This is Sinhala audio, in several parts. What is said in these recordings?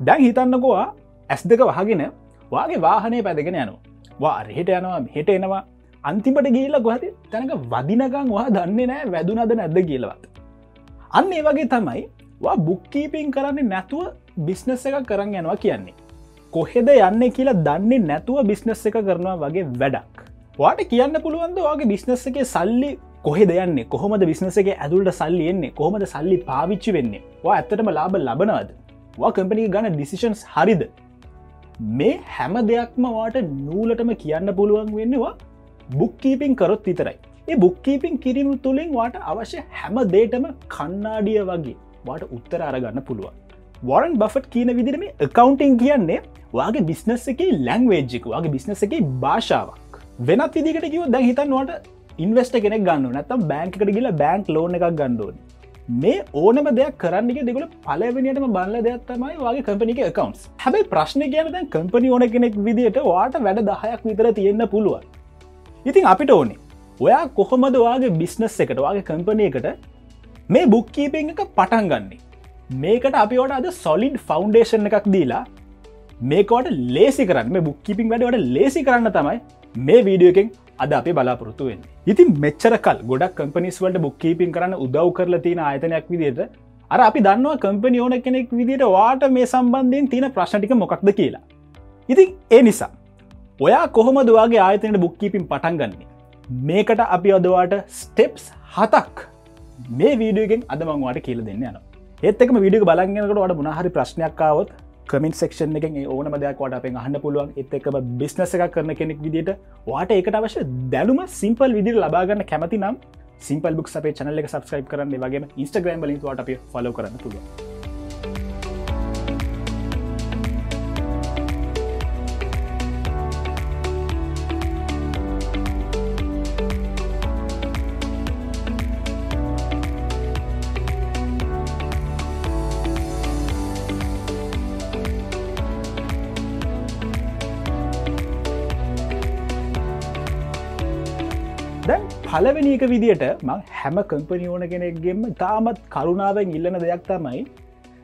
දැන් හිතන්නකවා ඇස් දෙක වහගෙන වාගේ වාහනය පැදගෙන යනු වා රහෙට යනවා හෙට එනවා. අන්තිමට ගේලා ගොහති තැනක වදිනකං වා දන්නේ නෑ වැදුනද නැද්ද කියලවත්. අන්න ඒ වගේ තමයි වා බුක්කීපින් කරන්නේ නැතුව බිස්නස් එක කරන්න යනවා කියන්නේ. කොහෙද යන්න කියලා දන්නේ නැතුව බිස්නස් එක කරනවා වගේ වැඩක්. වාට කියන්න පුළුවන්ද වගේ බිස්නස් එක සල්ලි කොහෙ දෙයන්නේ කොහොමද බිස්නස එක ඇතුළට සල්ලි එන්නේ? කොහොමද සල්ලි පාවිච්චි වෙන්නේ? වා ඇත්තටම ලාබ ලබනවද? වා කම්පනී ගන්න ඩිසිෂන්ස් හරිද? මේ හැම දෙයක්ම වාට නූලටම කියන්න පුළුවන් වෙන්නවා බුක්කීපින් කරොත් විතරයි. ඒ බුක්කීපින් කිරීම තුළින් වාට අවශ්‍ය හැම දේටම කන්නාඩිය වගේ වාට උත්තර අරගන්න පුළුවන්. වරන් බෆට් කියන විදිරම එකකවන්ටිං කියන්නේ වගේ බිස්නස් එක ලැංවේජ්ජික වගේ බිස්නස එක භාෂාවක්. වෙනත් විදිකට කිව දැ හිතන්වට ඉන්වස්ට කෙනෙක් ගන්න නැතම් බෑංකට ගිල බෑන්ක් ලෝන එකක් ගණ්ඩුවන් මේ ඕනම දෙයක් කරන්නක දෙකුල පලවෙනිටම බල්ල දෙයක් තමයි වගේ කම්පනික කවන්ස් හැබයි ප්‍රශ්න කියන දැන් කම්පනි ඕන කෙනෙක් විදිට වාට වැඩ දහයක් විතර තියෙන්න්න පුළුවන්. ඉතින් අපිට ඕනේ ඔයා කොහොමද වගේ බිස්නස් එකට වගේ කම්පනයකට මේ බුක්කීපෙන් එක පටන් ගන්නේ? මේකට අපිට අද සොලිඩ් ෆෞන්ඩේෂන් එකක් දීලා මේකට ලේසි කරන්න බුක්කිපින් වැඩට ලේසි කරන්න තමයි මේ වීඩියෝකෙන් අද අපි බලාපොරොත්තුවෙන් ඉතින් මෙච්චරකල් ගොඩක් කම්පනිස් වලට බුක්කීපින් කරන්න උදව් කරලා තියෙන ආයතනයක් විදිට අර අපි දන්නවා කම්පනි ඕන කෙනෙක් විදිට වාට මේ සම්බන්ධයෙන් තියෙන ප්‍රශ්ටික මොකක්ද කියලා. ඉතින් ඒ නිසා ඔයා කොහොමද වගේ ආයතනයට බුක්කීපින් පටන් ගන්නේ? මේකට අපි අදවාට ස්ටෙප්ස් හතක් මේ වීඩියගෙන් අදමංවාට කියල දෙන්න යන ඒත්තකම විඩිය බලගෙනකට වඩ මුණහරි ප්‍රශ්නයක්කාවත් කමින් සෙක්ෂන් එක ඕන මදයක් වට අපෙන් අහන්න පුළුවන්. එත් එක බිස්නස එක කරන කෙනෙක් විදිට වාට එකට අවශ්‍ය දැනුම සිම්පල් විදිර ලබාගන්න කැමති නම් සිම්පල් බුක් අපේ චනල එක සබස්ක්‍රයිබ් කරන්න. වගේ ඉස්ටග්‍රම් බලින් වට අප ෆලෝ කරන්න පුළුවන්. පලවෙනි එක විදිට මං හැම කම්පනි ඕන කෙනෙක්ගෙම තාමත් කරුණාවෙන් ඉල්ලන දෙයක් තමයි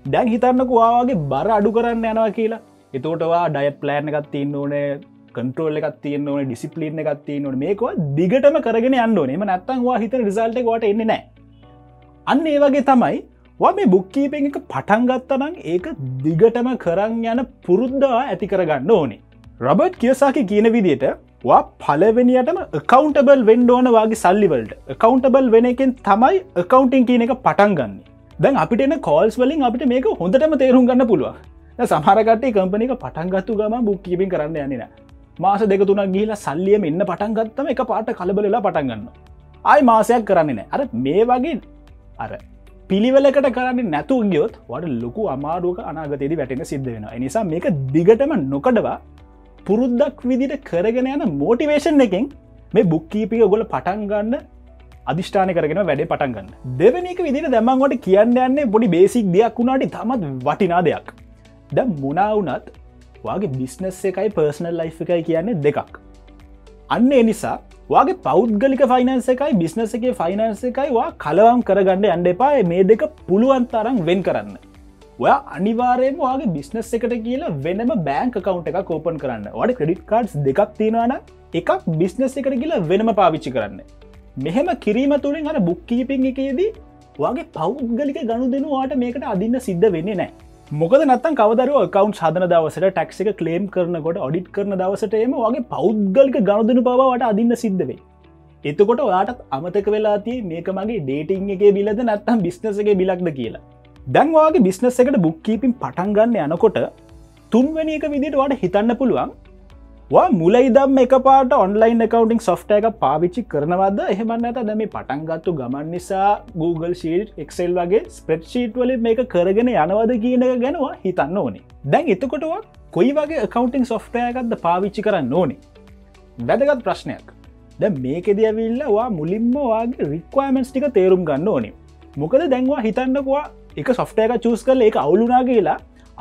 දැන් හිතන්නකවාගේ බර අඩු කරන්න යනවා කියලා. එතෝටවා ඩයත් ප්ලෑන් එකත් තින්න ඕනේ කන්ට්‍රෝල් එකත් තියන්න ඕන ඩිසිපලින් එකත් තියන්න ඕන. මේකවා දිගටම කරගෙන යන්න ඕනේම නැත්තන්වා හිත රිසල්ට කොට එන්නේ නෑ අන්න ඒ වගේ තමයි වා මේ බුක්කීපෙන් එක පටන්ගත්තනං ඒක දිගටම කරන්න යන පුරුද්ධවා ඇති කරගන්න ඕනේ. රබට් කියසාකි කියන විදියට වා පලවෙනියටම කකවන්ටබල් වෙන්ඩෝන වගේ සල්ලිවල්ට කකවන්ටබල් වෙන එකෙන් තමයි කකවන්ටිං කියන එක පටන් ගන්න. දැන් අපිට එන කෝල්ස් වලින් අපිට මේක හොඳටම තේරුම් ගන්න පුළුව සමහරකට කම්පනික පටන්ගත්තු ගම බුක්කීපින් කරන්න යන්නන මාස දෙක තුනක් ගිහිලා සල්ලියම එන්න පටන්ගත්තම එක පාට කලබලලා පටන්ගන්න ආයි මාසයක් කරන්නේ නෑ අර මේ වගේ අර පිළිවෙලකට කරන්න නැතු ගියොත් වට ලොකු අමාරුවක අනාගතයේදී වැටෙන සිද්ධ වෙන නිසා මේක දිගටම නොකඩවා පුරුද්දක් විදිට කරගෙන යන මෝටිවේෂන් එකෙන් මේ බුක්කීපික ගොල පටන්ගන්න අධිෂ්ඨාන කරගෙන වැඩ පටන්ගන්න දෙවනික විදිට දැමන්වට කියන්න යන්නේ බොඩි බේසික් දෙයක් වුණාට තමත් වටිනා දෙයක්. ද මුණවුනත් වගේ බිස්නස් එකයි පර්සනල් ලයි් එකයි කියන්නේ දෙකක්. අන්න එනිසා වගේ පෞද්ගලික ෆයිනන්ස එකයි බිස්නස එක ෆයිනන්ස එකයි වා කලවම් කරගන්න අන්ඩ එපා. මේ දෙක පුළුවන් තරම් වෙන් කරන්න. ඔය අනිවාරයම වගේ බිස්නස් එකට කියලා වෙනම බෑන්ක් කවන්් එක කෝපන් කරන්න. වඩ ක්‍රඩිට් කාඩ්ස් දෙකක් තියෙනවාන එකක් බිස්නස් එකට කියලා වෙනම පාවිච්චි කරන්න. මෙහෙම කිරීම තුළින් අන බුක්කීපිං එකේදී වගේ පෞද්ගලික ගණු දෙනවාට මේකට අදින්න සිද්ධ වෙන්නේ නෑ මොකද නත්තන් කවදරුව කවන්් සාධන දවසට ටක්ස එක කලේම් කරනකොට ඔඩිට් කරන දවසට එම වගේ පෞද්ගලික ගණුදනු පවට අදින්න සිද්ධ වේ එතකොට ඔයාටත් අමතක වෙලාතිය මේක මගේ ඩේටිං එක බිලද නැත්තම් බිස්නස එක බිලක්ද කියලා. දැන්වාගේ බිස්නස් එකට බුක්කීපින් පටන්ගන්න යනකොට තුන්වැනි එක විදිට වට හිතන්න පුළුවන්. වා මුලයිදම් එක පාට ඔන්ලයින් කකවන්ටිං සොෆ්ට එක පාවිච්චි කරනවද? එහෙමන්න ඇත දැම පටන්ගත්තු ගමන් නිසා Google ශීට් එක්සෙල් වගේ ස්ප්‍රඩ් ශීට් වල මේක කරගෙන යනවද කියන එක ගැනවා හිතන්න ඕනේ. දැන් එතකොටවා කොයි වගේ කකවන්ටිං සොෆ්ටයකක්ද පාවිච්චි කරන්න ඕනේ? වැදගත් ප්‍රශ්නයක්. ද මේකෙද ඇවිල්ලවා මුලින්ම වගේ රික්වමන්ස් ටික තේරුම් ගන්න ඕනේ. මොකද දැන්වා හිතන්නකවා එක සොෆ්ටය එක චස් කල එක අවුලුනා කියලා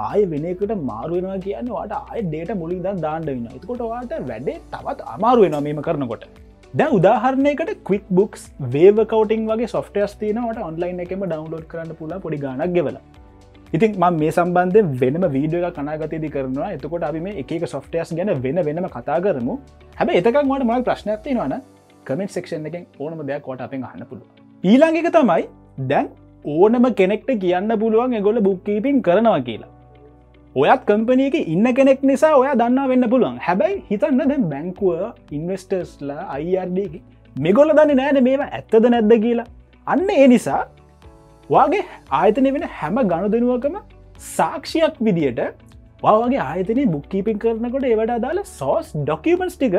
ආය වෙනකට මාරුවෙනවා කියන්න වාට ආය ඩේට මුලින් දන් දාන්න වෙන එතකොට වාට වැඩේ තවත් අමාරුවෙනවා මේම කරනකොට. දැ උදාහරණයකට ක්වික් බුක්ස් වේව කවටින් වගේ සොෆ්ටස් තියනවට ඔන්ලයින් එකම ඩවන්ලෝඩ් කරන්න පුල පොඩි ගනක් ගෙවල. ඉතින් ම මේ සම්බන්ධ වෙනම වීඩියෝ එක කනාගතයදි කරනවා. එතකොට අපි මේ එක සොෆ්ටයස් ගැන වෙන වෙනම කතා කරමු. හැබ එතකක් මට මල් ප්‍රශ්නයක්තිනවාන කමෙන්ට සෙක්ෂන් එකෙන් ඕනම දෙයක් කොට අපෙන් අහන්න පුළුව ඊළඟක තමයි දැන් ඕනම කෙනෙක්ට කියන්න පුළුවන් එගොල බුක්කීපින් කරනවා කියලා. ඔයත් කම්පනයක ඉන්න කෙනෙක් නිසා ඔය දන්න වෙන්න පුළුවන්. හැබැයි හිතන්න ද බැංකුව ඉන්වස්ටර්ස්ලා අයිඩ මෙගොල දන්න නෑන මේවා ඇත්තද නැද්ද කියලා. අන්න ඒ නිසා වගේ ආයතනය වෙන හැම ගණුදනුවකම සාක්ෂයක් විදියට වගේ ආයතනය බුක්කීපින් කරනකොට ඒවට අදාල සෝස් ඩොකමන්ස් ටික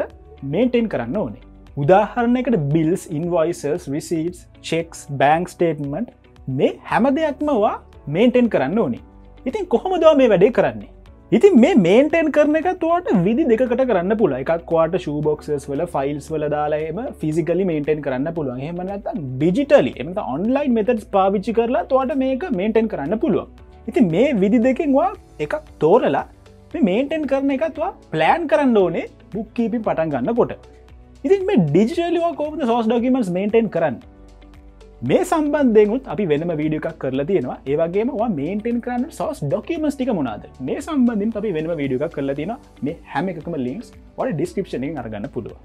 මේටෙන් කරන්න ඕනේ. උදාහරණයකට බිල්ස් ඉන්වයිසර්ස් විසිටස් චෙක්ස් බෑන්ක් ස්ටේටමන්ට් මේ හැම දෙයක්මවා මේන්ටෙන් කරන්න ඕනේ. ඉතින් කොහොමදවා මේ වැඩේ කරන්නේ? ඉතින් මේ මේන්ටෙන් කරන එක තුවට විදි දෙකට කරන්න පුල එකක් වාට ශූබොක්සස් වල ෆයිල්ස් වල දාලාම ෆිසිකලි මේන්ටෙන් කරන්න පුළුවන්. හෙමනත් ඩිජිටලි එම ඔන්ලයින් මෙතඩස් පාවිච්චි කරලා තුවට මේක මේන්ටෙන් කරන්න පුළුවන්. ඉති මේ විදි දෙකින්වා එකක් තෝරලා මේන්ටෙන් කරන එකත්වා ප්ලෑන් කරන්න ඕනේ බුක්කීපි පටන් ගන්න කොට ඉතින් මේ ඩිජිටලවා කෝපද සෝස් ඩොකිමන්ස් මේන්ටෙන් කරන්න? මේ සම්බන්ධයකුත් අපි වෙනම වීඩිය එකක් කරලා තියෙනවා. ඒවගේම මේන්ටෙන් කරන්න සෝස් ඩොකමස් ටික මොනාද මේ සම්බන්ධින් අපි වෙනම වීඩිය එකක් කරලා තියෙන මේ හැම එකම ලින්ක්ස් වට ඩිස්ක්‍රපෂනින් අරගන්න පුළුව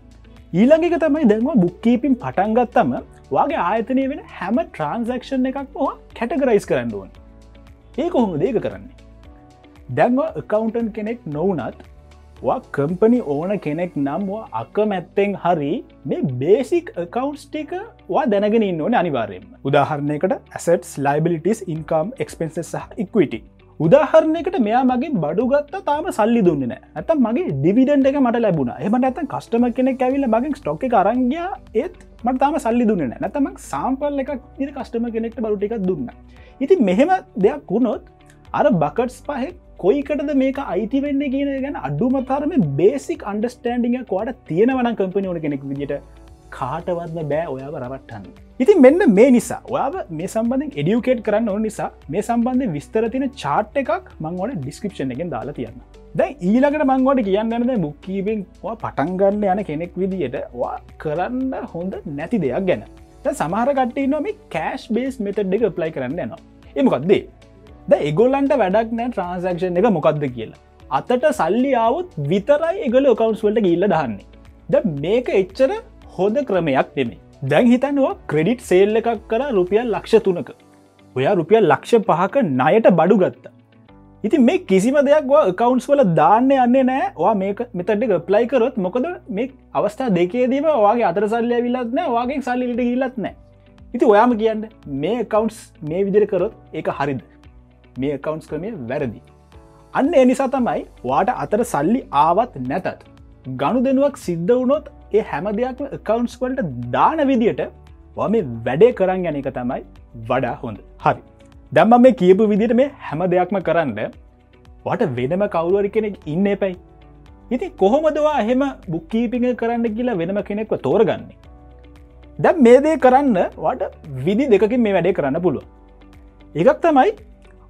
ඊළඟක තමයි දැන්වා බුක්කීපින් පටන්ගත්තම වගේ ආයතනය වෙන හැම ට්‍රන්සක්ෂන් එකක් හවා කැටගරයිස් කරන්න ඕන. ඒ කොහොම දේක කරන්නේ. දැන්ව එකකවන්ටන් කෙනෙක් නොවනත් කම්පනි ඕන කෙනෙක් නම් අකමැත්තෙන් හරි මේ බේසික් කවන්ස් ටික වා දැනගෙන ඉන්නවන අනිවාරයෙන්ම උදාහරණයකට ඇසටස් ලයිබිලිටස් ඉන්කම් එක්ස්පෙන්සස් සහ ඉක්විටි උදාහරණයකට මෙයා මගේ බඩුගත්ත තාම සල්ලි දුන්නන ඇත මගේ ඩිවිඩන්ට එක මට ලැබුණ. එමට ඇත කස්ටම කෙනෙක් ඇවිල මගින් ස්ටොක් එක අරංගිය ඒත් මට තාම සල්ලි දුන්න නැතමක් සාම්පල් එකක් ඉරි කස්ටම කෙනෙක්ට බරුටිකක් දුන්න. ඉති මෙහෙම දෙයක් වුණොත් අර බකට්ස් පහෙක් කොයිකටද මේක අයිති වෙන්න කියන ගැන අඩුමතරම බේසික් අන්ඩස්ටන්ඩිං කොට තියෙනවන කම්පනි ඕන කෙනෙක් විදිට කාටවත්ම බෑ ඔයාව රවට්ටන්න. ඉතින් මෙන්න මේ නිසා ඔයාව මේ සම්බන්ධෙන් එඩියුකේට් කරන්න ඕන නිසා මේ සම්බන්ධ විස්තර තින චාට් එකක් මංවල ඩිස්ක්‍රපෂන් එකෙන් දාලා තියන්න. දැ ඊලකට මංවට කියන්නද බුක්කීබෙන් පටන්ගන්න යන කෙනෙක් විදියට කරන්න හොඳ නැති දෙයක් ගැන සමහර කටේ නොම කෑශ් බේස් මෙතඩ් එක ප්ලයි කරන්න යනවා එමකක්දේ ද එගොල්ලන්ට වැඩක් නෑ ට්‍රන්සක්ෂන් එක මොකක්ද කියලා. අතට සල්ලි ආවුත් විතරයි එගොල ඔකවන්ස් වලට ගිල්ල දහන්නේ. ද මේක එච්චර හොද ක්‍රමයක් නෙමේ. දැන් හිතන්නවා ක්‍රඩිට් සේල්ල එකක් කර රුපියල් ලක්ෂ තුනක. ඔයා රුපියල් ලක්ෂ පහක ණයට බඩු ගත්තා. ඉති මේ කිසිම දෙයක් කවන්ස් වල දාන්න යන්නේ නෑ වා මේක මෙතට ප්ලයි කරොත් මොකද මේ අවස්ථා දෙකේදීම වගේ අතර සල්ලය විලත් නෑ වගේ සල්ලිට ගිල්ලත් නෑ ඉති ඔයාම කියන්න මේ කවන්ස් මේ විදිර කරොත් ඒක හරිද මේ කවන්ස් ක්‍රමය වැරදි. අන්න එනිසා තමයි වාට අතර සල්ලි ආවත් නැතත්. ගණු දෙනුවක් සිද්ධ වුණොත් ඒ හැම දෙයක්ම එකකවන්ස් වලට දාන විදියට මේ වැඩේ කරන්න යන එක තමයි වඩා හොඳ හරි. දැම්ම මේ කියපු විදිට මේ හැම දෙයක්ම කරන්න වට වෙනම කවුරුවරි කෙනෙක් ඉන්න එපැයි. ඉති කොහොමදවා එහෙම බුක්කීපිඟ කරන්න කියලා වෙනම කෙනෙක්ව තෝරගන්නේ. දැ මේ දේ කරන්න වට විදි දෙකින් මේ වැඩේ කරන්න පුළුව. එකක් තමයි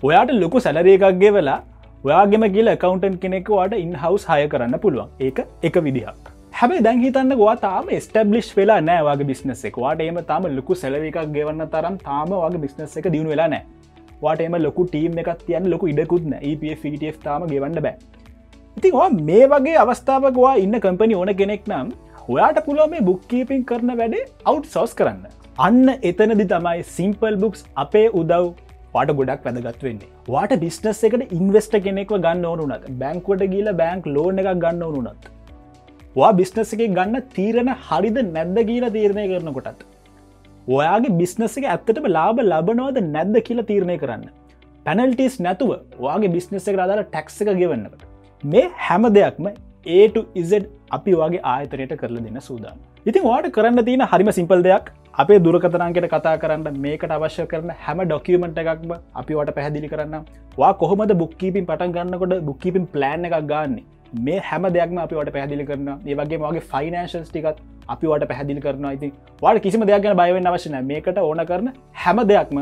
ඔයාට ලොකු සැලර එකක්ගේ වෙලා ඔයාගෙම කියල කවන්ටන් කෙනෙකවාට ඉන්හවස් හය කරන්න පුළුවන්. ඒක එක විදිහක්. හැබයි දැන් හිතන්න වා තාම ස්ටබ්ලිෂ් වෙලා නෑවාගේ බිස්නස එක. වාට එම තාම ලොකු සැලර එකක් ගෙවන්න තරම් තාම වගේ බිස්නස එක දියුණු වෙලා නෑ වාට එම ලොකු ටීම් එකක් තියන්න ලොකු ඉඩකුත්න EPF තාම ගෙවන්න බෑ. ඉතින් මේ වගේ අවස්ථාවකවා ඉන්න කම්පනි ඕන කෙනෙක් නම් ඔයාට පුළුව මේ බුක්කීපින් කරන වැඩේ අවට් සෝස් කරන්න. අන්න එතනදි තමයි සිම්පල් බුක්ස් අපේ උදව් වාට ගොඩක් වැදගත් වෙන්නේ. වාට බිස්නස් එකට ඉන්වස්ට කෙනෙක්ව ගන්න ඕනුනත් බැංකුවට ගීල බැංක් ලෝන එකක් ගන්න ඕනුනත් වා බිස්නස් එක ගන්න තීරණ හරිද නැද්ද කියලා තීරණය කරන කොටත් ඔයාගේ බිස්නස එක ඇත්තටම ලාබ ලබනවද නැද්ද කියලා තීරණය කරන්න. පැනල්ටිස් නැතුව වගේ බිස්නස එක රදාල ටැක්ස එක ගෙවන්නකට මේ හැම දෙයක්ම ඒට ඉසඩ් අපි වගේ ආයතරයට කරල දෙන්න සූදාන ඉතින් වාට කරන්න තියෙන හරිම සිම්පල් දෙයක් අපේ දුරකතනන්කට කතා කරන්න මේකට අවශ්‍ය කරන හැම ඩොකියමට එකක්ම අපිවට පැහදිලි කරන්න වා කොහොමද බුක්කීපින් පටන් ගන්නකොට බුක්කීපින් ප්ලෑන් එකක් ගන්න? මේ හැම දෙයක්ම අපිට පැහදිලි කරන ඒවගේ මගේ ෆයිනන්ශල්ස් ටිකත් අපිවට පැහදිලි කරන ඉතින් වාට කිසිම දෙයක් ගැන බයවෙන්න අවශ්‍යන මේකට ඕන කරන හැම දෙයක්ම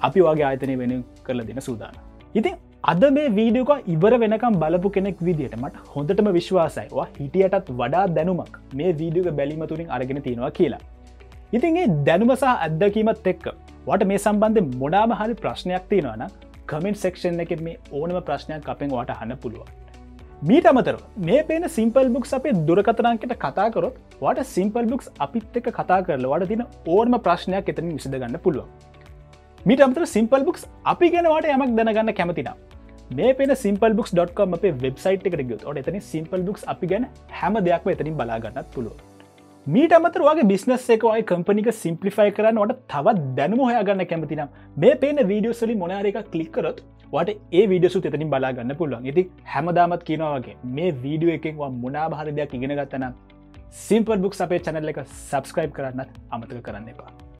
අපි වගේ ආයතනය වෙන කරල දෙන සූදාන ඉතින් අද මේ වීඩියෝක ඉවර වෙනකම් බලපු කෙනෙක් විදිට මට හොඳටම විශ්වාසයිවා හිටියටත් වඩා දැනුමක් මේ වීඩියෝක බැලිම තුරින් අරගෙන තියෙනවා කියලා. ඉතින්ගේ දැනුමසා අත්දකීමත් එක්ක වට මේ සම්බන්ධ මොඩාම හරි ප්‍රශ්නයක් තියෙනවන කමෙන්ට් සෙක්ෂන් එක මේ ඕනම ප්‍රශ්නයක් අපෙන් වාට හන්න පුළුවන්. මීට අමතර මේ පේන සිම්පල් බුක්ස් අපේ දුරකතරන්කට කතා කරොත් වට සිම්පල් බුක්ස් අපිත් එක කතා කරල වට තින ඕර්ම ප්‍රශ්නයක් එතන විසිද ගන්න පුළුවන්. මීට අමතර සිම්පල් බුක්ස් අපි ගැනවාට යමක් දැනගන්න කැමතිනම් මේ පෙන සිම්පල් බුක්ස්.com අපේ වෙබ්සයිට් එකට ගියොත් ඔට එතන සිම්පල් බුක්ස් අපි ගැන හැම දෙයක්ම එතනින් බලාගන්නත් පුළුව මීට අමතර වගේ බිස්නස් එකවයි කම්පනික සිම්පලිෆයි කරන්න වට තවත් දැනුම හොයාගන්න කැමතිනම් මේ පේන වීඩියෝසලි මොනාර එක කලික්කරොත් වට ඒ වීඩියසු එතනින් බලාගන්න පුළුවන්. ඉති හැමදාමත් කියනවාගේ මේ වීඩියෝ එකෙන්වා මුණනා භාර දෙයක් ඉගෙන ගත්තනම් සිම්පල් බුක් අපේ චැනල්ල එක සබස්ක්‍රයිබ් කරන්නත් අමතක කරන්න එපා.